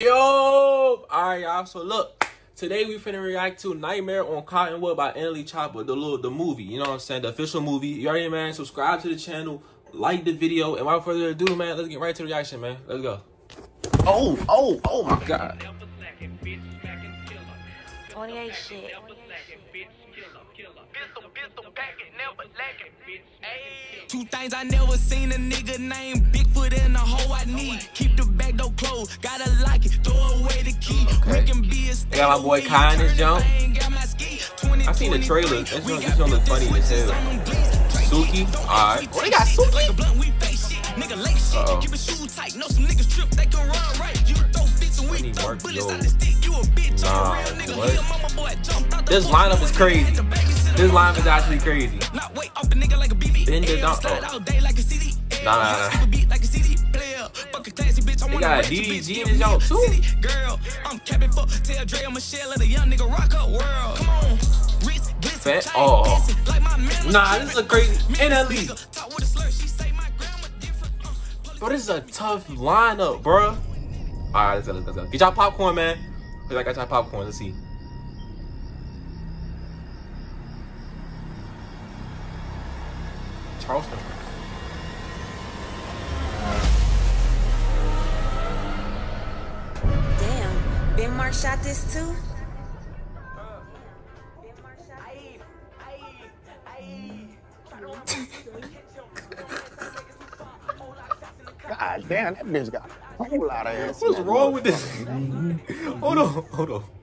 Yo, all right, y'all. So look, today we finna react to Nightmare on Cottonwood by NLE Choppa, the little the movie. You know what I'm saying? The official movie. You already, man. Subscribe to the channel, like the video, and without further ado, man, let's get right to the reaction, man. Let's go. Oh, oh, oh my God. 28 shit. Two things I never seen a nigga named Bigfoot in a hole I need. Keep the back door closed, gotta lock it, throw away the key. Okay. We can be a Got my boy Kai in this jump. I seen the trailer. This one, this one look funny as hell. Suki, alright. Oh, they got Suki? Nigga late shit, Uh-oh. keep it shoe tight. Know some niggas trip, they can run right. You throw fits and we Need throw work, bullets yo. out the stick. You a bitch, Nah, I'm a real nigga. what? Mama boy jumped out the This lineup is crazy. Had to babysit This a lineup is actually crazy. Not wait off a nigga like a BB. Bend it Yeah, down. slide Oh. day like a CD. Nah, nah, nah. Skip a beat like a CD player. Fuck a classy bitch. I They got DDG in Give this me joint, a too. Girl, I'm capping for tell Dre I'm a shell of the young nigga rock her world. Come on. Wrist, glisten, Fat- oh. glisten, like my man was Nah, this is a crazy tripping. NLE. Nigga, talk a slur, she say my grammar different. Uh, police Bro, this is a tough lineup, bro. Let's go, let's go, let's go. Get y'all popcorn, man. I got y'all popcorn. Let's see. Charleston. Damn. Ben Mark shot this too? God damn, that bitch got a whole lot of ass. What's wrong with this? Mm-hmm. hold on, hold on.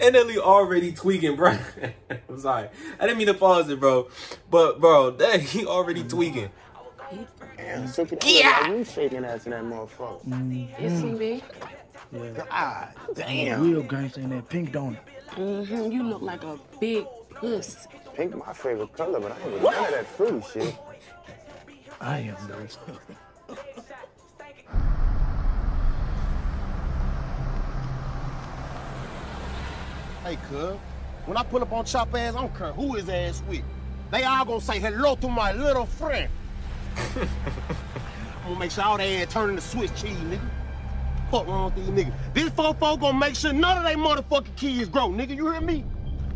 NLE already tweaking, bro. I'm sorry. I didn't mean to pause it, bro. But, bro, that he already tweaking. Damn, Suki, Yeah. yeah. you shaking ass in that motherfucker. It's me. God damn. Real gangster in that pink donut. Mm-hmm. You look like a big puss. Pink my favorite color, but I ain't with none of that fruity shit. I am though. Hey, cuz, when I pull up on Chop ass, I don't care who his ass with. They all gonna say hello to my little friend. I'm gonna make sure all they ass turn into Swiss cheese, nigga. Fuck wrong with these niggas. This fofo gonna make sure none of they motherfucking kids grow, nigga. You hear me?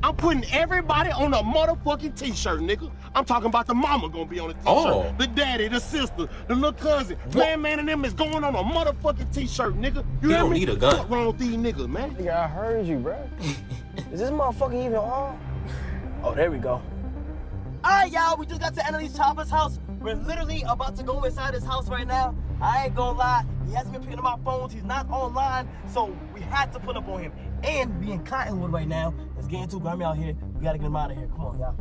I'm putting everybody on a motherfucking t-shirt, nigga. I'm talking about the mama gonna be on a t-shirt. Oh. The daddy, the sister, the little cousin. Man, man, and them is going on a motherfucking t-shirt, nigga. You He hear don't me? need a gun. Fuck wrong with these niggas, man? Nigga, I heard you, bro. Is this motherfucker even on? Oh, there we go. Alright, y'all, we just got to NLE Choppa's house. We're literally about to go inside his house right now. I ain't gonna lie, he hasn't been picking up my phones, he's not online, so we had to pull up on him. And we in Cottonwood right now. Let's get into Grammy out here. We gotta get him out of here. Come on, y'all.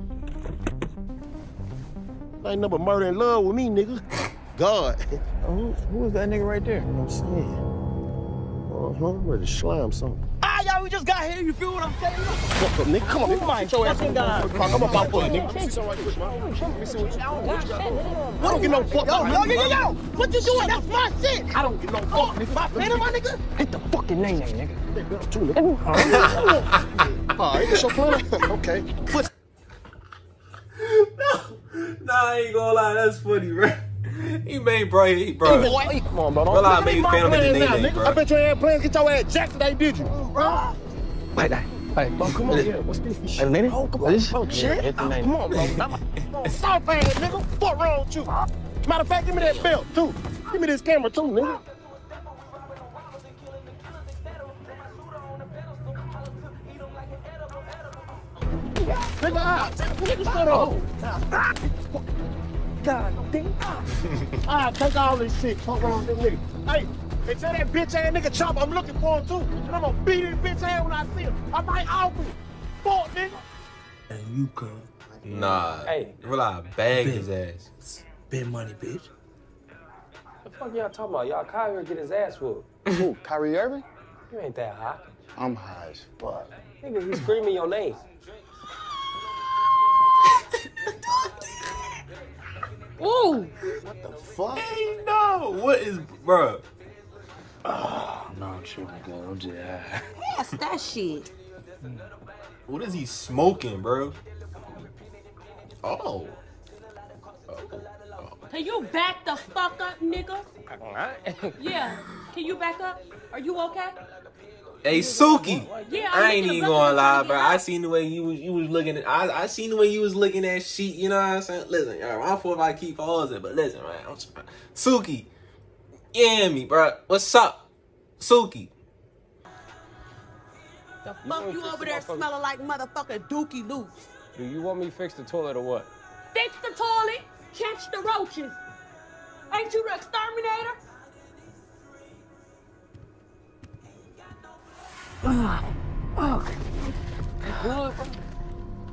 Ain't number murder in love with me, nigga. God. Who, who is that nigga right there? You know what I'm saying? Uh-huh, I'm ready to slam something. Alright, y'all, we just got here. You feel what I'm saying? Fuck up, nigga. Come on, nigga. my your fucking God. motherfucking car. Come on, my foot, nigga. Let me see something right quick, man. Let me see what you I don't get no fuck. Yo, yo, yo, yo, yo. What you doing? That's my shit. I don't get no fuck, nigga. My pen, my nigga. Hit the fucking name, nigga. They built two, nigga. All right, that's your plan? Okay. Put Nah, I ain't gonna lie. That's funny, bro. He made, bro, he, bro. Come on, bro. Bro, Don't I made my Phantom plan in the name, bro. I bet your ass plans get your ass jacked today, did you? Bro. Hey, hey, hey, bro, come on. Yeah, what's this? Hey, nigga. Oh, come on. Bro, chill. Hit the name. Come on, bro. Soft ass, nigga. Fuck wrong with you? Matter of fact, give me that belt, too. Give me this camera, too, nigga. Nigga, ah, nigga, shut up. God damn. Ah, take all this shit. Fuck around with this nigga. Hey, and tell that bitch ass nigga chop I'm looking for him too. And I'm gonna beat his bitch ass when I see him. I might off him. Fuck, nigga. And you could Nah. Hey. Real I bagged his ass. bet money, bitch. What the fuck y'all talking about? Y'all Kyle here get his ass whooped. Who, Kyrie Irving? You ain't that hot. I'm high as fuck. Nigga, he's screaming your name. Ooh. What the fuck? Hey, no. What is, bro? Oh, No, I'm tripping, girl. I'm just high. Yes, that shit. What is he smoking, bro? Oh. Can you back the fuck up, nigga? Yeah. Can you back up? Are you okay? Hey Suki, Yeah, I ain't even gonna lie, bro. brother. I seen the way you was you was looking at I I seen the way you was looking at sheet, you know what I'm saying? Listen, yo, I'm for if I keep pausing, but listen, man, I'm trying. Suki, yeah me, bro. What's up? Suki. The fuck you over there smelling like motherfucking dookie loose. Do you want me to fix the toilet or what? Fix the toilet, catch the roaches. Ain't you the exterminator? Am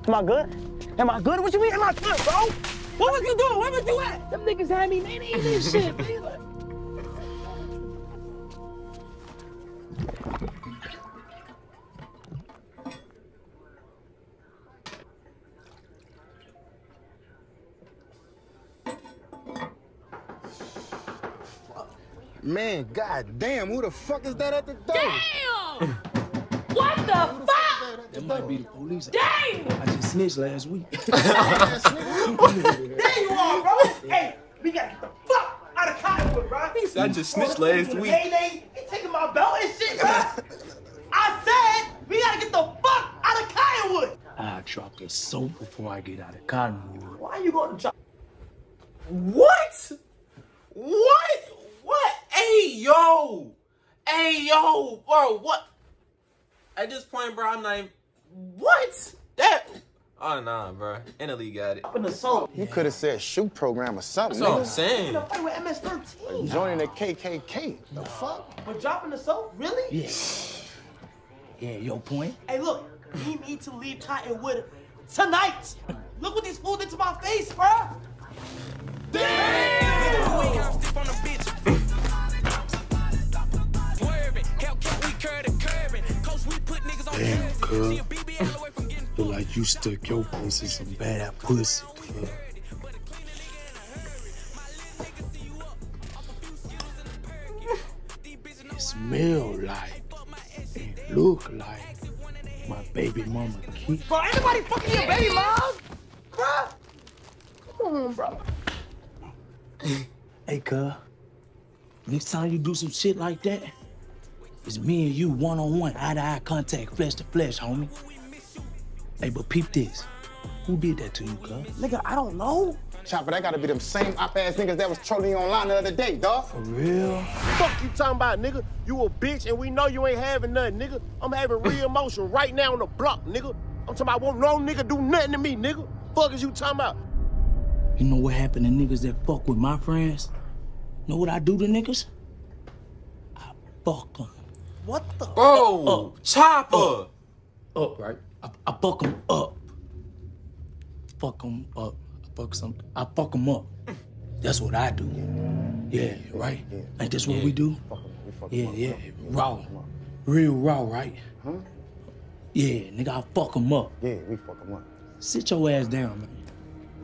I good? Am I good? What you mean? Am I good, bro? What was you doing? Where was you at? Them niggas had me man eating this shit, man. Man, goddamn, who the fuck is that at the door? Damn! Might be the police. Damn! I just snitched last week. There you are, bro. Hey, we gotta get the fuck out of Cottonwood, bro. He said I just snitched last week. Hey, they, they taking my belt and shit, bro. I said we gotta get the fuck out of Cottonwood. I drop the soap before I get out of Cottonwood. Why you going to drop? What? What? What? Hey, yo. Hey, yo, bro, what? At this point, bro, I'm not even. What? That. Oh, nah, bro. Italy got it. in the soul? You could have said shoot program or something. That's what I'm nigga. saying. Fight with MS-13. Joining the KKK. The fuck? But dropping the soap? Really? Yeah. Yeah, your point? Hey, look, we need to leave Cottonwood tonight. Look what these fools did to my face, bro. Damn, cuz. Feel like you stuck your face in some bad pussy, cuz. It smell like and look like my baby mama Keith. Bro, anybody fucking your baby mom? Bro. Come on, bro. Hey, cuz. Next time you do some shit like that, it's me and you one on one, eye to eye contact, flesh to flesh, homie. Hey, but peep this. Who did that to you, cuz? Nigga, I don't know. Choppa, that gotta be them same op-ass niggas that was trolling you online the other day, dog. For real? Fuck you talking about, nigga. You a bitch and we know you ain't having nothing, nigga. I'm having real emotion right now on the block, nigga. I'm talking about won't no nigga do nothing to me, nigga. Fuck is you talking about? You know what happened to niggas that fuck with my friends? Know what I do to niggas? I fuck them. What the? Bro, Choppa. Up, right? I, I fuck them up. Fuck them up. I fuck some. I fuck them up. That's what I do. Yeah, right? Ain't this what we do? Yeah, yeah. Raw. Real raw, right? Huh? Yeah, nigga, I fuck them up. Yeah, we fuck them up. Sit your ass down, man.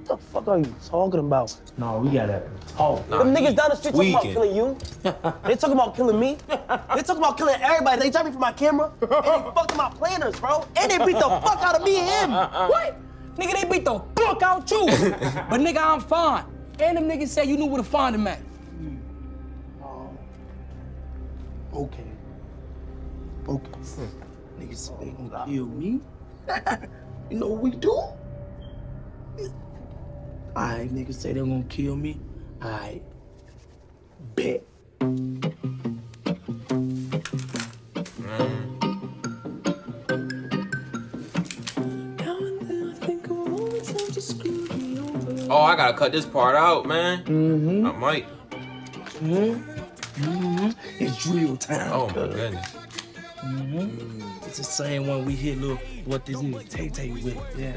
What the fuck are you talking about? No, we gotta talk. Oh, nah, Them niggas down the street talking about killing you. they talking about killing me. They talking about killing everybody. They dropped me from my camera. And they fucked my planners, bro. And they beat the fuck out of me and him. What? Nigga, they beat the fuck out you. but nigga, I'm fine. And them niggas say you knew where to find him at. Hmm. Um, okay. Okay. Hmm. Niggas say they gonna kill me. you know what we do? Alright, niggas say they're gonna kill me. Alright. Bet. Oh, I gotta cut this part out, man. Mm-hmm. I might. Mm-hmm. It's drill time. Oh my goodness. Mm-hmm. It's the same one we hit little what this is, Tay Tay with. Yeah.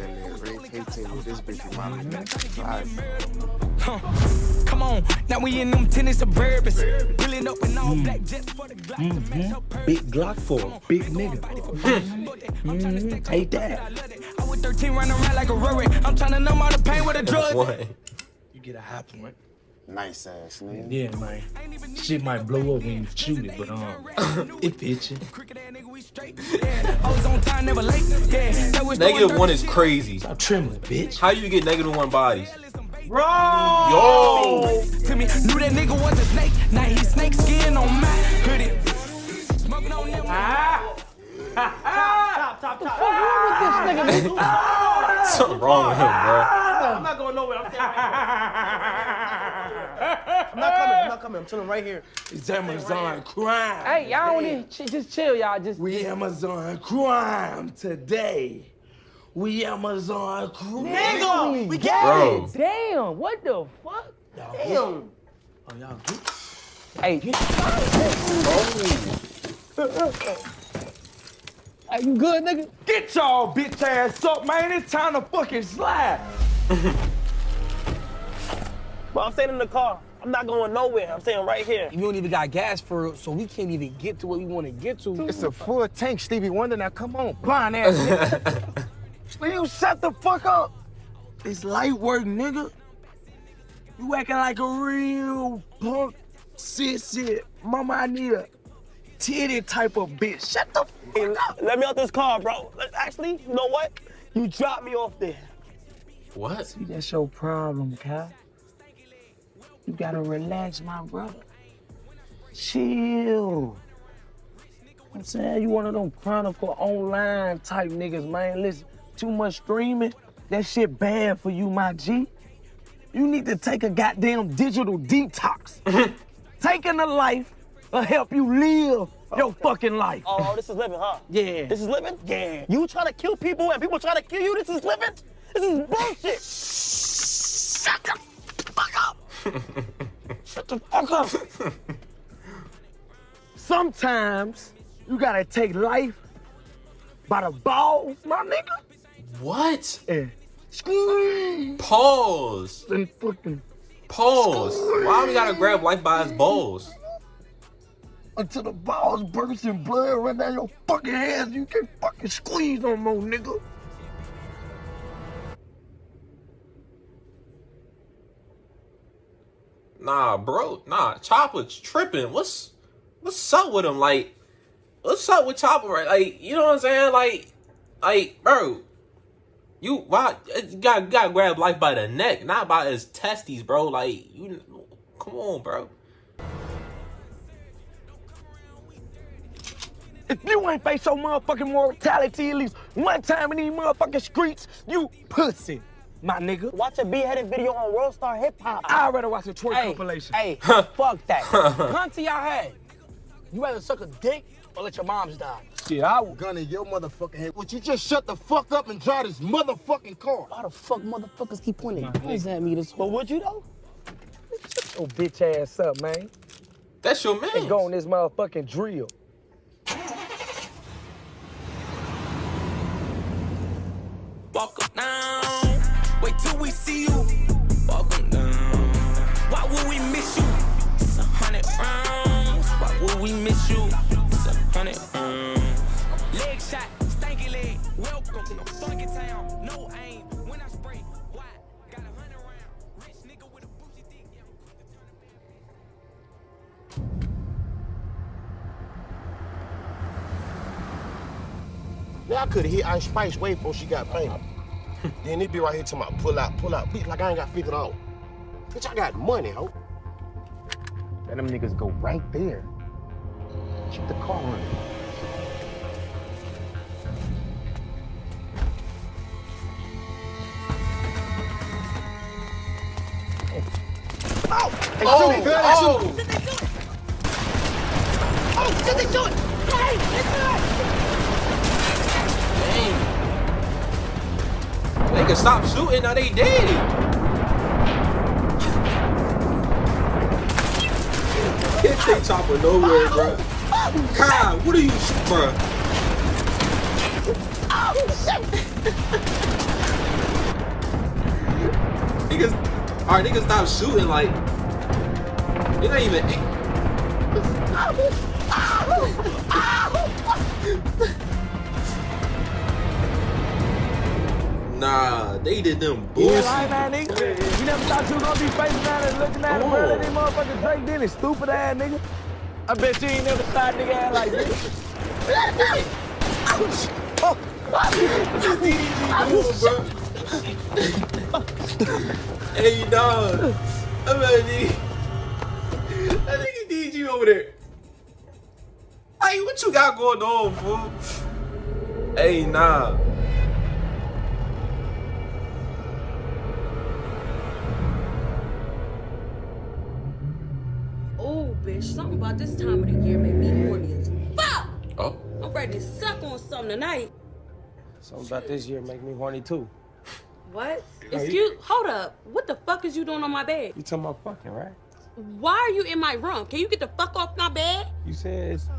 Come on, now we in them tennis suburbans. Pulling up in all black jets for the Glock. Mm-hmm. Big Glock for a big nigga. mm-hmm. Take that. I was 13 running around like a Rory. I'm trying to numb all the pain with a drug. You get a high point. Nice ass, nigga. Yeah, man. Shit might blow up when you shoot it, but um, it fits you. I was on time, never late. Yeah, that was Negative one is crazy. Stop trembling, bitch. How you get negative one bodies? Bro! Yo! to me. Knew that nigga was a snake. Now he snake skin on my hoodie. Smoking on them. Ah! nigga. Something wrong with him, bro. I'm not going nowhere. I'm staying right here. I'm not coming. I'm not coming. I'm chilling right here. It's Amazon crime. Hey, y'all don't even ch- just chill, y'all. Just We Amazon crime today. We Amazon crime. Nigga, we get Bro. it. damn. What the fuck? Damn. Oh, y'all get Hey, oh. Hey, you good, nigga? Get y'all bitch ass up, man. It's time to fucking slide. But I'm staying in the car. I'm not going nowhere. I'm staying right here. You don't even got gas for it, so we can't even get to where we want to get to. It's a full tank, Stevie Wonder. Now come on, blind ass nigga. Will you shut the fuck up? It's light work, nigga. You acting like a real punk sissy. Mama, I need a titty type of bitch. Shut the Hey, fuck up. let me out this car, bro. Actually, you know what? You drop me off there. What? See, that's your problem, Kyle. You gotta relax, my brother. Chill. I'm saying you one of them chronicle online type niggas, man. Listen, too much streaming, that shit bad for you, my G. You need to take a goddamn digital detox. Taking a life will help you live your fucking life. Oh, oh, this is living, huh? Yeah. This is living? Yeah. You trying to kill people and people trying to kill you? This is living? This is bullshit. Shut the fuck up. Sometimes you gotta take life by the balls, my nigga, What? and squeeze Pause. and fucking Pause. Why we gotta grab life by his balls? until the balls burst and blood run down your fucking hands. You can't fucking squeeze no more, nigga. Nah, bro. Nah, Choppa's tripping. What's what's up with him? Like, what's up with Choppa? Right? Like, you know what I'm saying? Like, like, bro. You why you gotta gotta grab life by the neck, not by his testes, bro. Like, you come on, bro. If you ain't face your motherfucking mortality at least one time in these motherfucking streets, you pussy, my nigga. Watch a beheaded video on World Star Hip Hop. I'd rather watch a twerk Hey, compilation. hey, fuck that. Gun to your head. You rather suck a dick or let your moms die? Shit, I would. Gun in your motherfucking head. Would you just shut the fuck up and drive this motherfucking car? Why the fuck motherfuckers keep pointing guns at me this But would you though? Shut your bitch ass up, man. That's your man. And go on this motherfucking drill. Walk 'em down. Till we see you. 'em down. Why would we miss you? It's a hundred rounds. Why would we miss you? It's a hundred rounds. Leg shot, stanky leg. Welcome to funky town. No aim when I spray. Why? Got a hundred round. Rich nigga with a bougie dick. Yeah, I'm quick to turn a man. Now I could hit Ice Spice way before she got famous. then it be right here to my pull out, pull out. Bitch, like I ain't got figured out. Bitch, I got money, ho. Let them niggas go right there. Keep the car running. Oh! Hey, Oh, shoot it, oh. shoot it. Oh, shit, they do it! Hey, it's Dang. They can stop shooting, now they dead. Can't take Choppa nowhere, bro. Kyle, what are you, bro? Niggas, alright, niggas stop shooting, like, you're not even. Nah, they did them Yeah, bullshit. right, man, nigga. You never thought you was gonna be facing down and looking at him, Oh. man. That motherfucking Drake Dennis, stupid ass nigga. I bet you ain't never shot nigga ass like this. Hey, dog. I'm a nigga. That nigga DG over there. Hey, what you got going on, fool? Hey, nah. Bitch, something about this time of the year made me horny as fuck. Oh. I'm ready to suck on something tonight. Something about this year make me horny too. What? Hey. Excuse, hold up. What the fuck is you doing on my bed? You talking about fucking, right? Why are you in my room? Can you get the fuck off my bed? You said it's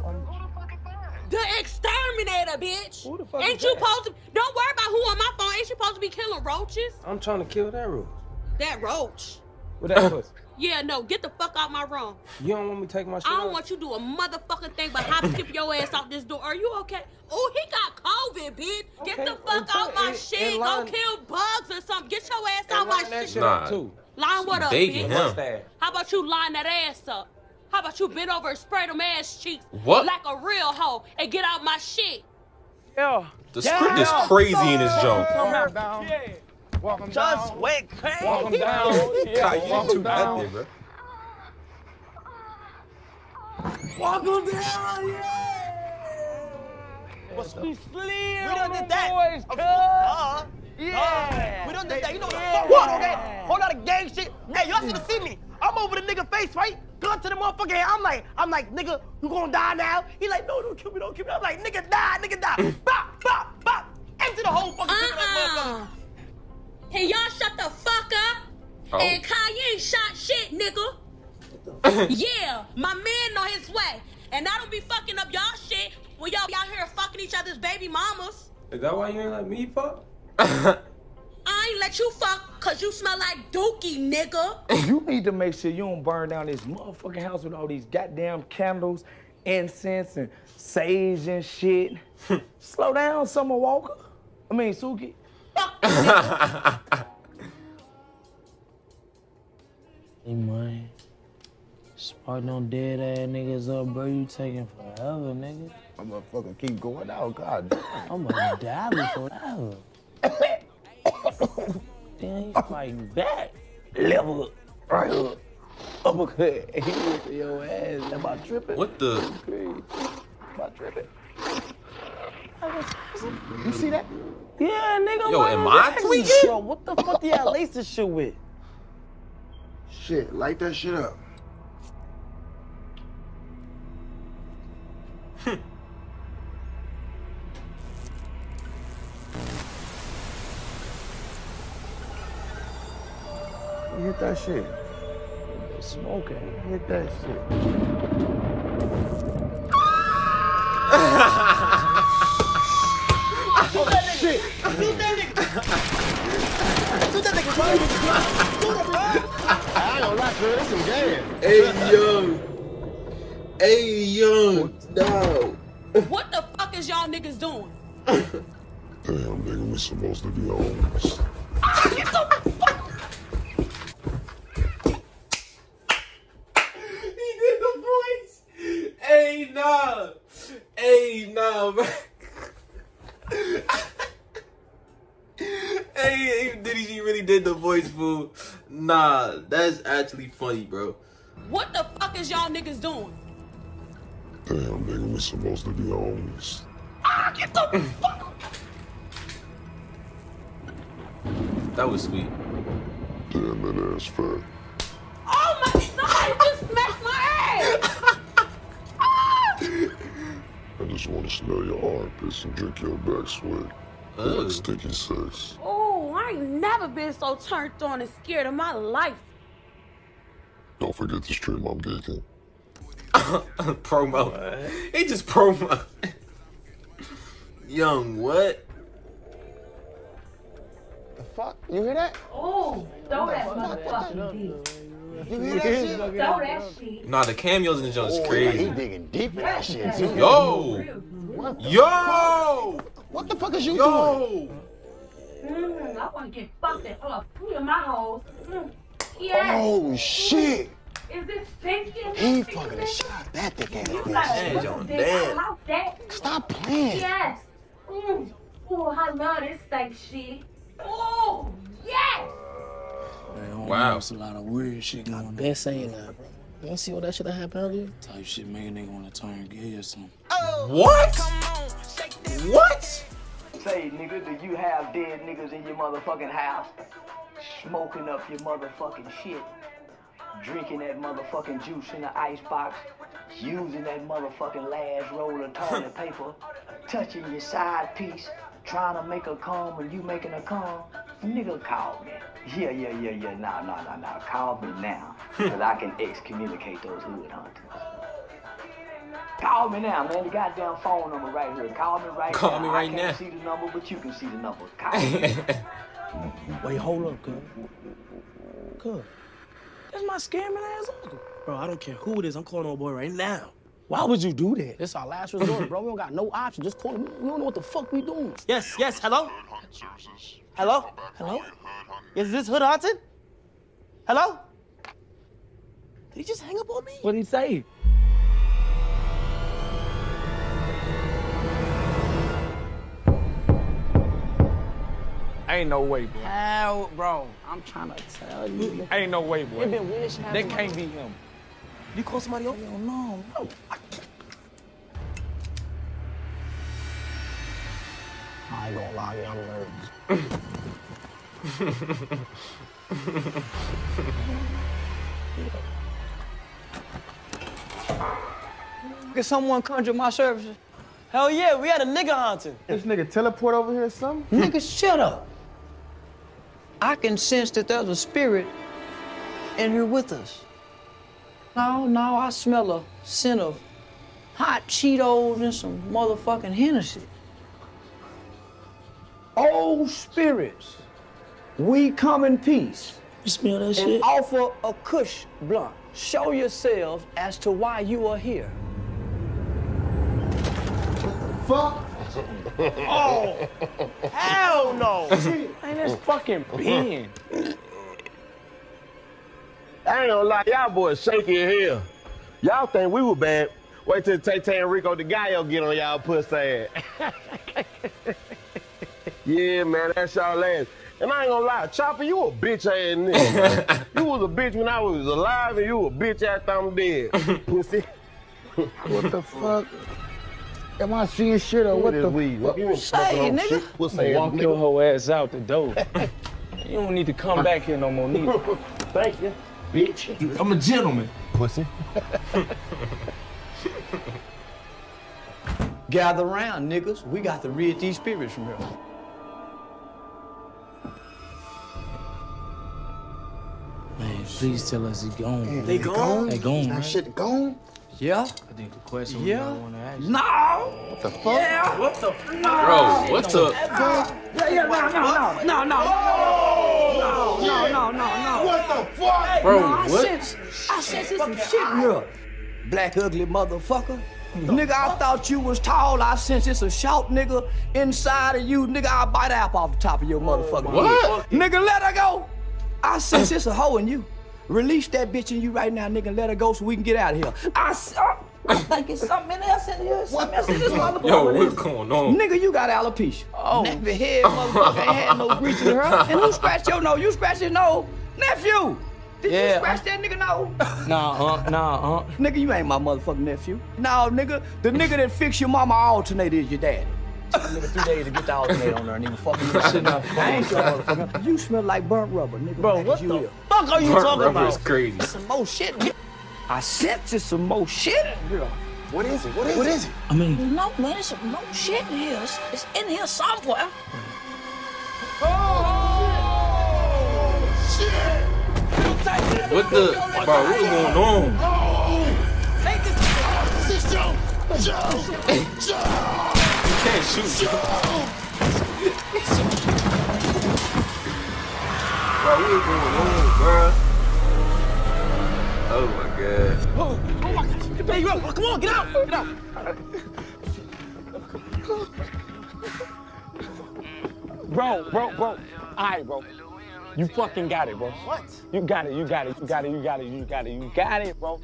The exterminator, bitch. Who the fuck Ain't is you that? supposed to? Don't worry about who on my phone. Ain't you supposed to be killing roaches? I'm trying to kill that roach. That roach. What that was? Yeah, no, get the fuck out my room. You don't want me to take my shit I don't off? want you to do a motherfucking thing but hop skip your ass out this door. Are you okay? Oh, he got COVID, bitch. Get the fuck out my and- shit. and Go kill bugs or something. Get your ass out my shit. shit Nah. too. Line what up, bitch? him. Mustache. How about you line that ass up? How about you bend over and spray them ass cheeks What? like a real hoe and get out my shit? Yeah. The script is crazy in this joint. Walk 'em down. Walk 'em Just down. went crazy. Walk 'em down. God, you Walk too 'em down. active, bro. Walk 'em down, yeah. But we slid We done did that. Boys, uh, yeah. we done did that. You know what the fuck what, okay? Whole lot of gang shit. Hey, y'all should have seen me. I'm over the nigga face, right? Gun to the motherfucker head. I'm like, I'm like, nigga, you gonna die now? He like, no, don't kill me, don't kill me. I'm like, nigga, die, nigga, die. bop, bop, bop. Empty the whole fucking thing of Uh-uh. motherfucker. Hey, y'all shut the fuck up. Oh. And Kai, you ain't shot shit, nigga. yeah, my man know his way. And I don't be fucking up y'all shit when y'all be out here fucking each other's baby mamas. Is that why you ain't let me fuck? I ain't let you fuck cause you smell like dookie, nigga. You need to make sure you don't burn down this motherfucking house with all these goddamn candles, incense, and sage and shit. Slow down, Summer Walker. I mean, Suki. Hey man, sparking on dead ass niggas up, bro. You taking forever, nigga. I'm gonna fucking keep going out. God damn. I'm gonna die before that. Damn, you fighting back. Level up, right up, uppercut. He went to your ass. Am I tripping? What the? Am I tripping? You see that? Yeah, nigga. Yo, Michael am I tweaking? Bro, what the fuck do y'all lace this shit with? Shit, light that shit up. You hit that shit. Smoking. Hit that shit. I ain't gonna lie, that's some gas. Hey, yo. Hey, yo. No. what the fuck is y'all niggas doing? Damn, nigga, we supposed to be homies. He did the voice. Hey, nah. Hey, nah, man. hey, did he really did the voice, fool? Nah, that's actually funny, bro. What the fuck is y'all niggas doing? Damn, nigga, we supposed to be homies. Ah, get the fuck! That was sweet. Damn, that ass fat. Oh my god, you just smacked my ass! I just want to smell your armpits and drink your back sweat. Ugh. Like sticky sex. Oh, I ain't never been so turned on and scared in my life. Don't forget to stream I'm geeking. promo. He just promo. Young, what? The fuck? You hear that? Oh, throw that motherfucking You hear that shit? Throw that shit. Nah, the cameos in the joint is yeah, crazy. he digging deep in that shit, too. Yo! Yo! What the fuck is you doing? Yo! Mm, I want to get fucked at all three of my hoes. Mm. Yes. Oh, shit. Is this stinky? He fucking the shit out of that thick ass You bitch. gotta Damn, look damn. this. I like. Stop playing. Yes. Mm. Oh, I love this stank shit. Oh, yes. Wow. There's a lot of weird shit going on. Best saying that, bro. You don't see all that shit that happened earlier? Type shit make a nigga wanna turn gay or something. What? On, What? Say, nigga, do you have dead niggas in your motherfucking house? Smoking up your motherfucking shit. drinking that motherfucking juice in the icebox, using that motherfucking last roll of toilet paper, touching your side piece, trying to make a come when you making a come, nigga call me. Yeah, yeah, yeah, yeah. Nah, nah, nah, nah. Call me now. Cause I can excommunicate those hood hunters. Call me now, man. The goddamn phone number right here. Call me right now. Call me right I now. can't see the number, but you can see the number. Call me. Wait, hold up, cuz. Cuz. That's my scamming ass uncle. Bro, I don't care who it is. I'm calling old boy right now. Why would you do that? It's our last resort, bro. We don't got no option. Just call him. We don't know what the fuck we doing. Yes, yes. Hello? Hello? Hello? Is this Hood Hunted? Hello? Did he just hang up on me? What'd he say? Ain't no way, boy. How, bro? I'm trying to tell you. Ain't no way, boy. It been weird shit That can't be him. You call somebody else? Hell no, no. I ain't gonna lie, yeah, I'm nervous. Can someone conjure my services? Hell yeah, we had a nigga hunting. This nigga teleport over here or something? Nigga, shut up. I can sense that there's a spirit in here with us. No, no, I smell a scent of hot Cheetos and some motherfucking Hennessy. Oh, spirits, we come in peace. You smell that and shit? offer a kush blunt. Show yourselves as to why you are here. Fuck. Oh, hell no. Man, that's fucking Ben. I ain't gonna lie, y'all boys shaky as hell. Y'all think we were bad. Wait till Tay Tay and Rico the Gallo get on y'all pussy ass. yeah, man, that's y'all ass. And I ain't gonna lie, Choppa, you a bitch ass nigga, man. You was a bitch when I was alive, and you a bitch after I'm dead. Pussy. What the fuck? Am I seeing shit or what the weed? What you Hey, nigga. Pussy ass Walk nigga. your whole ass out the door. you don't need to come back here no more, neither. Thank you, bitch. I'm a gentleman. Pussy. Gather around, niggas. We got to rid these spirits from here. Man, please tell us he's gone. They gone? They gone, That right? shit gone? Yeah? I think the question Yeah. we want to ask. No! What the fuck? Yeah! What the Bro, what's up? Yeah, yeah, no, no, no, no, no. Oh! No, no, no, no, no. What the fuck? Bro, no, I what? sense, I sense there's some shit in here. Black ugly motherfucker. Nigga, I thought you was tall. I sense it's a short nigga inside of you. Nigga, I'll bite the apple off the top of your motherfucking What? head. Nigga, let her go. I sense it's a hoe in you. Release that bitch in you right now, nigga. Let her go so we can get out of here. I, s- uh, I think it's something else in here. Something else in this motherfucker. Yo, what's going on? Nigga, you got alopecia. Oh. Nappy head, motherfucker, ain't had no grease in her. And who scratched your nose? You scratched his nose? Nephew! Did you scratch that nigga nose? Nah, uh, nah, uh. nigga, you ain't my motherfucking nephew. No, nigga, the nigga that fixed your mama alternator is your daddy. Took nigga three days to get the alternator on there and even fucking you. Shit not I ain't your motherfucker. You smell like burnt rubber, nigga. Bro, what the is. fuck are you Burnt talking rubber about? is crazy. Some more shit. I sense it's some more shit. in. What is it? What is it? it? I mean, No, man, there's some no shit in here. It's, it's in here somewhere. Oh! What the? Bro, what's going on? You can't shoot. Bro, what's going on, bro? Oh my god. Oh, oh my God. Hey, you up? Come on, get out. Get out. Bro, bro, bro. All right, bro. You fucking got it, bro. What? You got it, you got it, you got it, you got it, you got it, you got it, bro.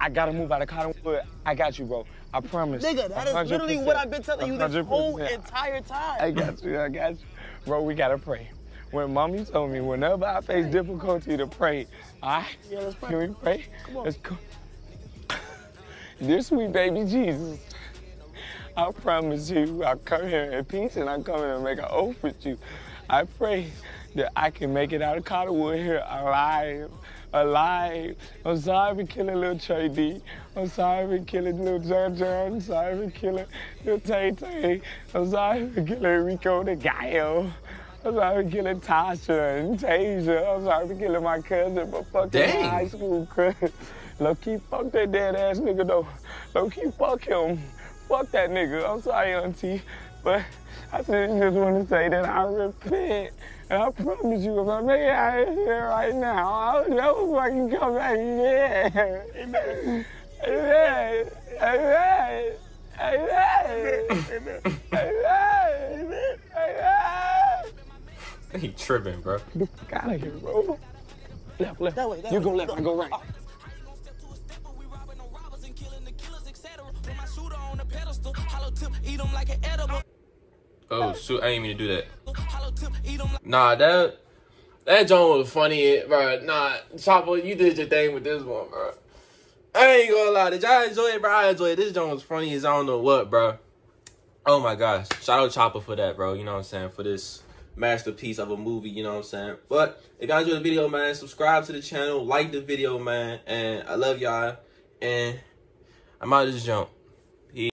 I gotta move out of Cottonwood. I got you, bro. I promise. Nigga, that is literally what I've been telling you this 100%. whole entire time. I got you, I got you. Bro, we gotta pray. When mommy told me whenever I face difficulty to pray, all right? Yeah, let's pray. Can we pray? Come on. Let's go. Dear sweet baby Jesus, I promise you I'll come here in peace and I come coming to make an oath with you. I pray that I can make it out of Cottonwood here alive. alive. I'm sorry for killing little Trey D. I'm sorry for killing little John John. I'm sorry for killing little Tay Tay. I'm sorry for killing Rico the Gallo. I'm sorry for killing Tasha and Tasia. I'm sorry for killing my cousin but Dang. my high school crush. Low key, fuck that dead ass nigga though. Low key, fuck him. Fuck that nigga. I'm sorry, Auntie. But I just want to say that I repent. And I promise you, if I make it out of here right now, I'll never fucking come back again. Amen. Amen. Amen. Amen. Amen. Amen. He tripping, bro. Get the fuck out of here, bro. Left, left. that way. you go left, I go right. Oh shoot, I ain't mean to do that. Nah, that that joint was funny, bro. Nah, Choppa, you did your thing with this one, bro. I ain't gonna lie, did y'all enjoy it, bro? I enjoyed it. This joint was funny as I don't know what, bro. Oh my gosh, shout out Choppa for that, bro. You know what I'm saying? For this masterpiece of a movie, you know what I'm saying? But if y'all enjoyed the video, man, subscribe to the channel, like the video, man, and I love y'all. And I'm out of this jump.